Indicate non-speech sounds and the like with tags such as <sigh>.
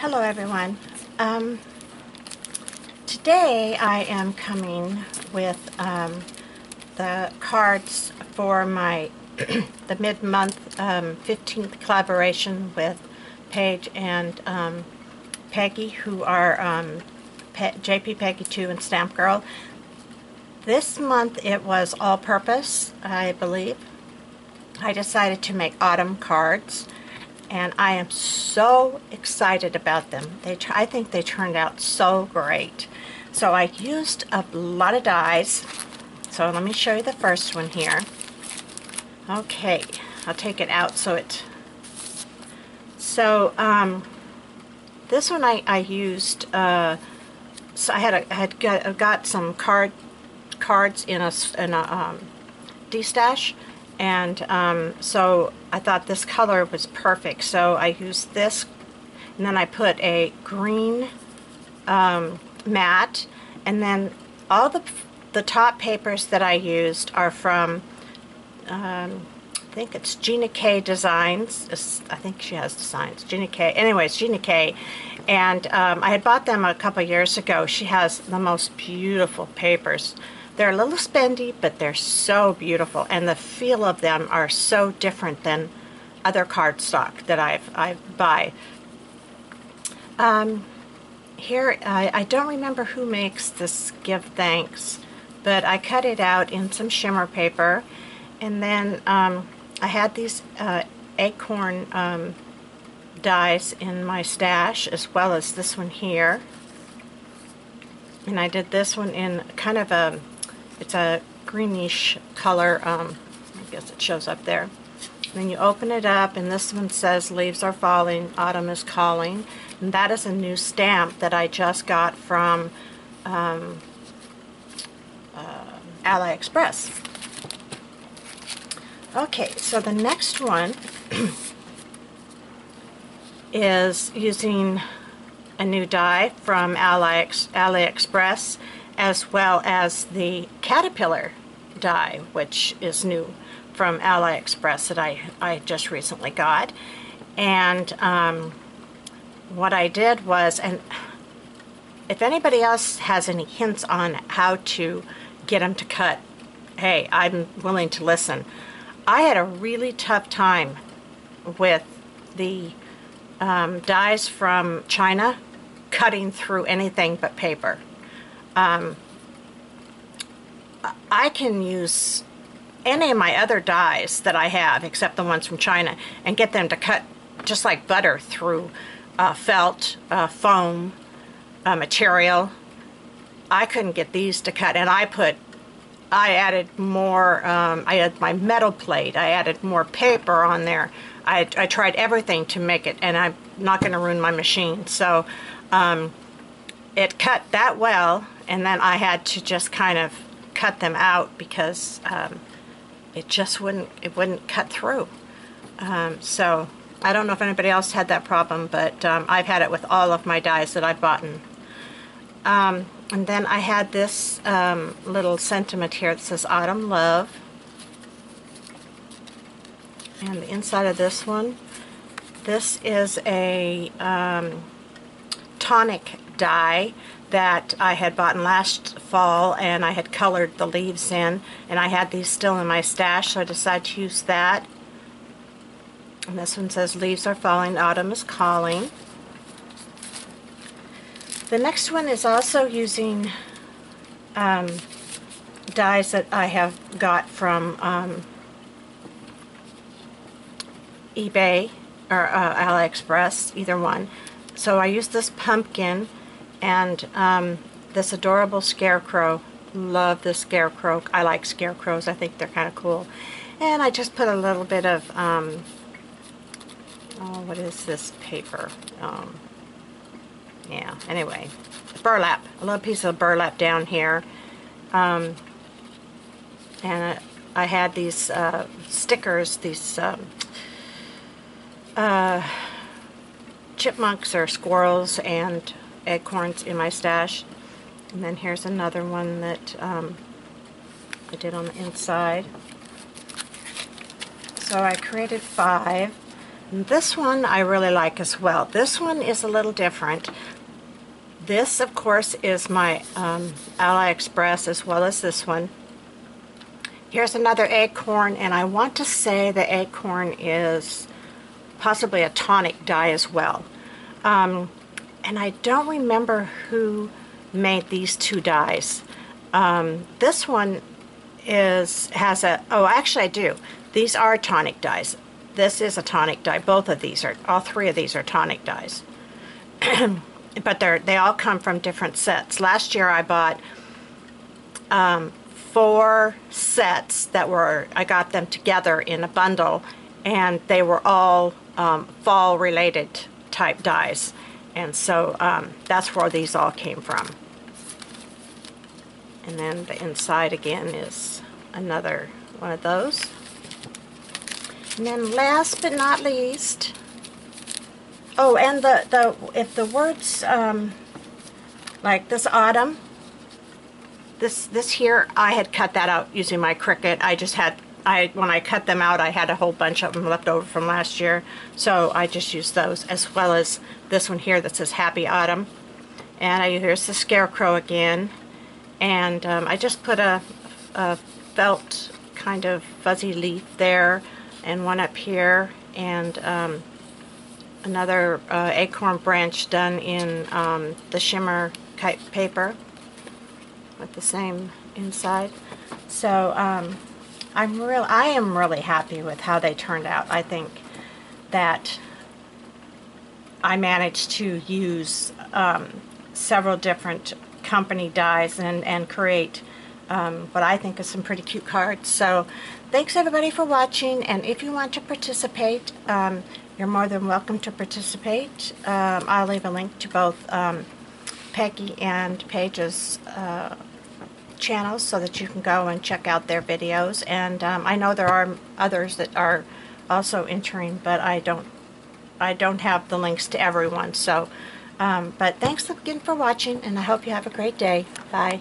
Hello everyone. Um, today I am coming with um, the cards for my <clears throat> the mid-month um, 15th collaboration with Paige and um, Peggy who are um, Pe JP Peggy 2 and Stamp Girl. This month it was all-purpose I believe. I decided to make autumn cards and I am so excited about them. They, I think they turned out so great. So I used a lot of dies. So let me show you the first one here. Okay, I'll take it out so it. So um, this one I, I used. Uh, so I had a, I had got, got some card cards in a in a um, D-stash and um, so I thought this color was perfect. So I used this and then I put a green um, matte. And then all the the top papers that I used are from um, I think it's Gina K Designs. I think she has designs. Gina K anyways Gina K. And um, I had bought them a couple years ago. She has the most beautiful papers they're a little spendy, but they're so beautiful, and the feel of them are so different than other cardstock that I've, I buy. Um, here, I, I don't remember who makes this Give Thanks, but I cut it out in some shimmer paper, and then um, I had these uh, acorn um, dies in my stash, as well as this one here. And I did this one in kind of a it's a greenish color. Um, I guess it shows up there. And then you open it up, and this one says Leaves Are Falling, Autumn is Calling. And that is a new stamp that I just got from um, uh, AliExpress. Okay, so the next one <clears throat> is using a new die from AliExpress as well as the Caterpillar die, which is new from AliExpress that I, I just recently got. And um, what I did was, and if anybody else has any hints on how to get them to cut, hey, I'm willing to listen. I had a really tough time with the um, dies from China cutting through anything but paper. Um, I can use any of my other dies that I have, except the ones from China, and get them to cut just like butter through uh, felt, uh, foam, uh, material. I couldn't get these to cut, and I put, I added more, um, I had my metal plate, I added more paper on there. I, I tried everything to make it, and I'm not going to ruin my machine. So um, it cut that well, and then I had to just kind of cut them out because um, it just wouldn't it wouldn't cut through. Um, so I don't know if anybody else had that problem, but um, I've had it with all of my dies that I've bought. Um, and then I had this um, little sentiment here that says Autumn Love. And the inside of this one, this is a um, tonic die that I had bought in last fall and I had colored the leaves in and I had these still in my stash so I decided to use that. And this one says leaves are falling, autumn is calling. The next one is also using um, dies that I have got from um, eBay or uh, AliExpress, either one. So I used this pumpkin and um, this adorable scarecrow. Love this scarecrow. I like scarecrows. I think they're kind of cool. And I just put a little bit of, um, oh, what is this paper? Um, yeah, anyway, burlap. A little piece of burlap down here. Um, and I had these uh, stickers, these um, uh, chipmunks or squirrels and acorns in my stash. And then here's another one that um, I did on the inside. So I created five. And This one I really like as well. This one is a little different. This, of course, is my um, AliExpress as well as this one. Here's another acorn, and I want to say the acorn is possibly a tonic die as well. Um, and I don't remember who made these two dies. Um, this one is has a, oh, actually I do. These are tonic dies. This is a tonic die. Both of these are, all three of these are tonic dies. <clears throat> but they're, they all come from different sets. Last year I bought um, four sets that were, I got them together in a bundle and they were all um, fall related type dies. And so um, that's where these all came from. And then the inside again is another one of those. And then last but not least, oh, and the, the if the words um, like this autumn, this this here, I had cut that out using my Cricut. I just had I when I cut them out, I had a whole bunch of them left over from last year, so I just used those as well as this one here that says Happy Autumn. And I, here's the scarecrow again, and um, I just put a, a felt kind of fuzzy leaf there and one up here and um, another uh, acorn branch done in um, the shimmer paper with the same inside. So um, I'm real. I am really happy with how they turned out. I think that I managed to use um, several different company dies and, and create um, what I think is some pretty cute cards. So thanks everybody for watching and if you want to participate um, you're more than welcome to participate. Um, I'll leave a link to both um, Peggy and Paige's uh, channels so that you can go and check out their videos and um, I know there are others that are also entering but I don't I don't have the links to everyone so um, but thanks again for watching and I hope you have a great day. Bye.